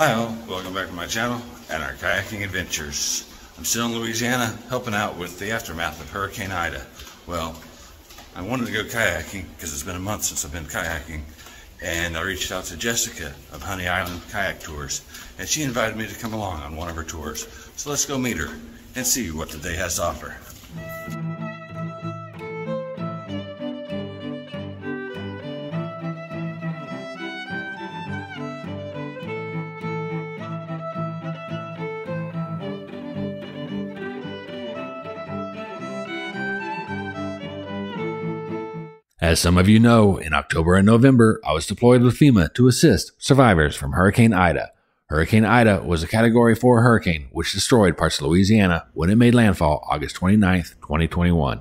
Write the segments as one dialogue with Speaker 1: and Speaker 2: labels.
Speaker 1: Hi all, welcome back to my channel and our kayaking adventures. I'm still in Louisiana helping out with the aftermath of Hurricane Ida. Well, I wanted to go kayaking because it's been a month since I've been kayaking and I reached out to Jessica of Honey Island Kayak Tours and she invited me to come along on one of her tours. So let's go meet her and see what the day has to offer.
Speaker 2: As some of you know, in October and November, I was deployed with FEMA to assist survivors from Hurricane Ida. Hurricane Ida was a Category 4 hurricane which destroyed parts of Louisiana when it made landfall August 29, 2021.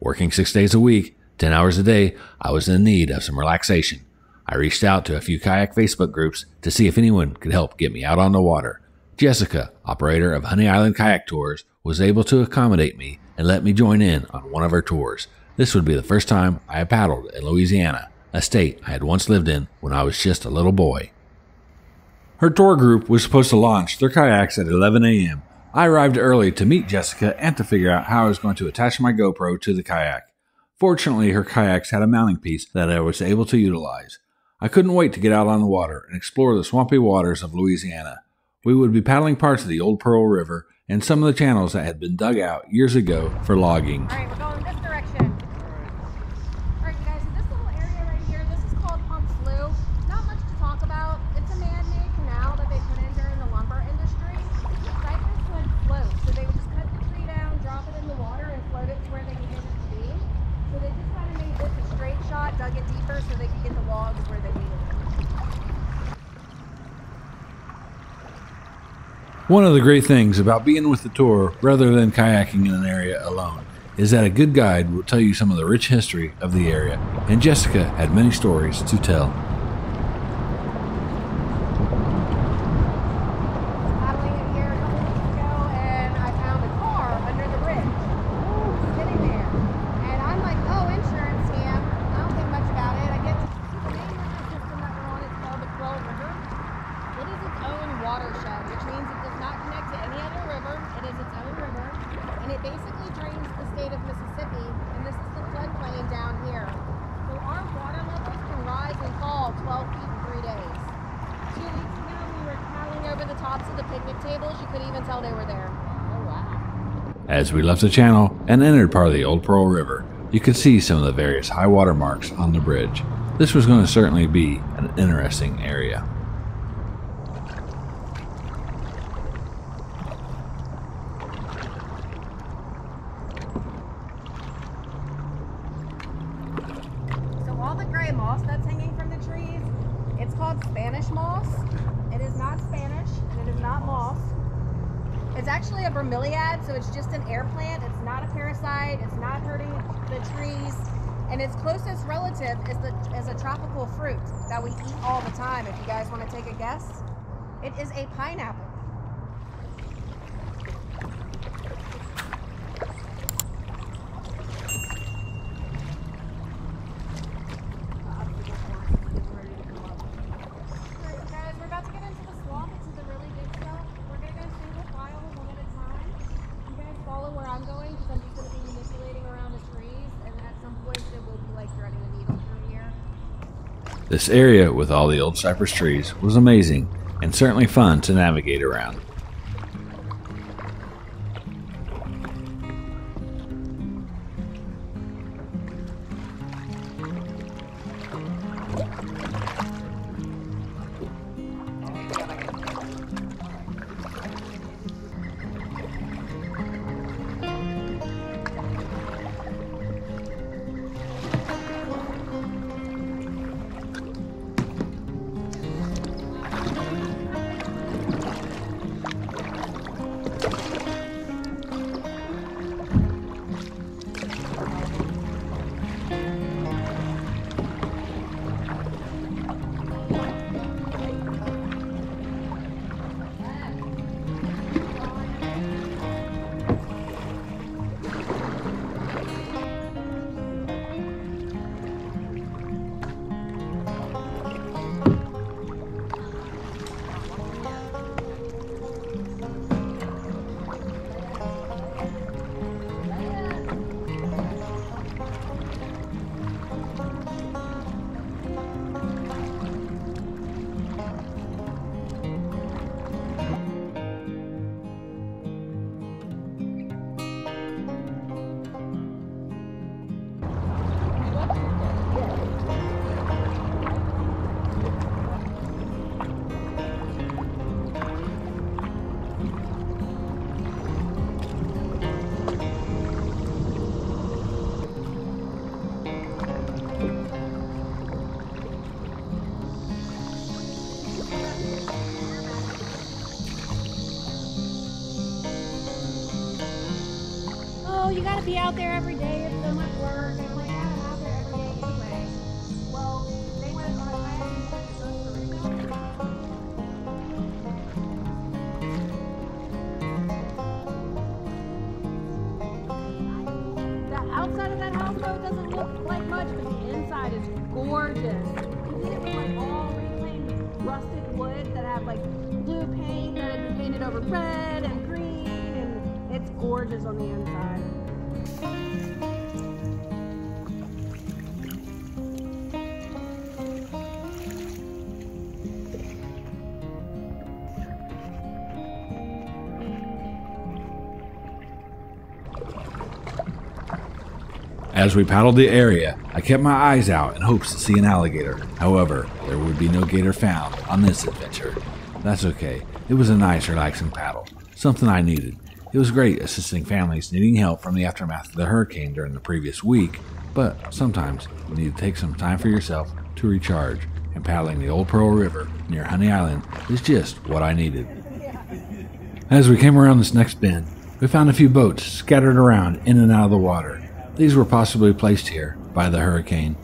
Speaker 2: Working six days a week, 10 hours a day, I was in need of some relaxation. I reached out to a few kayak Facebook groups to see if anyone could help get me out on the water. Jessica, operator of Honey Island Kayak Tours, was able to accommodate me and let me join in on one of her tours. This would be the first time I had paddled in Louisiana, a state I had once lived in when I was just a little boy. Her tour group was supposed to launch their kayaks at 11 a.m. I arrived early to meet Jessica and to figure out how I was going to attach my GoPro to the kayak. Fortunately, her kayaks had a mounting piece that I was able to utilize. I couldn't wait to get out on the water and explore the swampy waters of Louisiana. We would be paddling parts of the Old Pearl River and some of the channels that had been dug out years ago for logging.
Speaker 3: All right, we're going this direction. All right, you guys, so this little area right here, this is called Pump Slough. Not much to talk about. It's a man-made canal that they put in during the lumber industry. Cypress would float, so they would just cut the tree down, drop it in the water, and float it to where they needed it to be. So they just kind of made this a straight shot, dug it deeper so they could get the logs where they needed them.
Speaker 2: One of the great things about being with the tour rather than kayaking in an area alone is that a good guide will tell you some of the rich history of the area, and Jessica had many stories to tell.
Speaker 3: paddling in here a couple weeks ago and I found a car under the bridge. Sitting there. And I'm like, oh, insurance scam. I don't think much about it. I get to the main river system that we're on is called the Quill River. It is its own watershed, which means it does not connect to any other river. It is its own river. And it basically drains the state of Mississippi. And this is the floodplain down here. So our water levels can rise and fall 12 feet in three days. Two weeks ago, we were paddling over the tops of the picnic tables. You couldn't even tell they were there. Oh, wow.
Speaker 2: As we left the channel and entered part of the Old Pearl River, you could see some of the various high water marks on the bridge. This was going to certainly be an interesting area.
Speaker 3: So all the gray moss that's hanging from the trees, it's called Spanish moss. It is not Spanish, and it is not moss. It's actually a bromeliad, so it's just an air plant. It's not a parasite. It's not hurting the trees. And its closest relative is the is a tropical fruit that we eat all the time. If you guys want to take a guess, it is a pineapple.
Speaker 2: This area with all the old cypress trees was amazing and certainly fun to navigate around.
Speaker 3: Be out there every day. It's so much work. And I'm out there every day anyway. Well, they went on a to. The outside of that house though doesn't look like much, but the inside is gorgeous. We did it with like all reclaimed rusted wood that have like blue paint that had been painted over red and green, and it's gorgeous on the inside.
Speaker 2: As we paddled the area, I kept my eyes out in hopes to see an alligator. However, there would be no gator found on this adventure. That's okay. It was a nice, relaxing paddle, something I needed. It was great assisting families needing help from the aftermath of the hurricane during the previous week, but sometimes you need to take some time for yourself to recharge, and paddling the Old Pearl River near Honey Island is just what I needed. As we came around this next bend, we found a few boats scattered around in and out of the water. These were possibly placed here by the hurricane.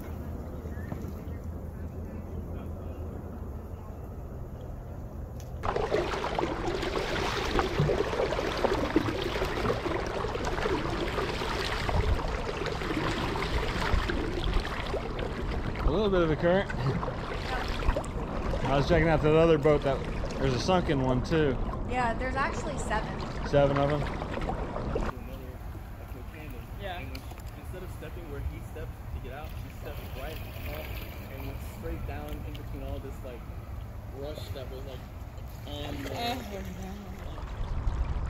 Speaker 4: A little bit of a current. I was checking out that other boat that there's a sunken one too.
Speaker 3: Yeah, there's actually seven.
Speaker 4: Seven of them.
Speaker 5: Yeah. And when she, instead of stepping where he stepped to get out, she stepped right up and went straight down in between all this like rush that was like on the.
Speaker 3: Eh,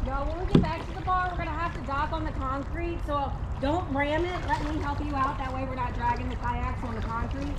Speaker 3: Y'all, when we get back to the bar, we're gonna have to dock on the concrete. So don't ram it. Let me help you out. That way, we're not dragging the kayaks on the concrete.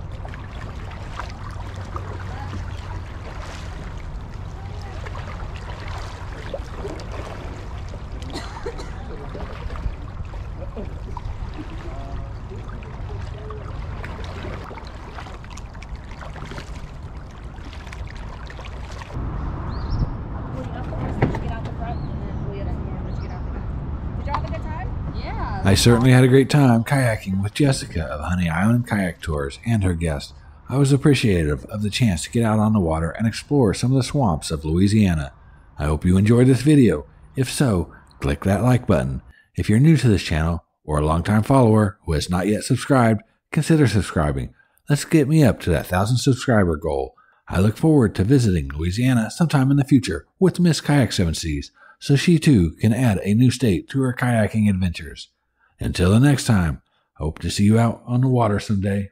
Speaker 3: Pull you up first, let you get out the front, and then pull you up again, let you get out the back. Did y'all have a good time?
Speaker 6: Yeah.
Speaker 2: I certainly had a great time kayaking with Jessica of Honey Island Kayak Tours and her guest. I was appreciative of the chance to get out on the water and explore some of the swamps of Louisiana. I hope you enjoyed this video. If so, click that like button. If you're new to this channel or a longtime follower who has not yet subscribed, consider subscribing. Let's get me up to that 1,000 subscriber goal. I look forward to visiting Louisiana sometime in the future with Miss Kayak 7 Seas so she too can add a new state to her kayaking adventures. Until the next time, hope to see you out on the water someday.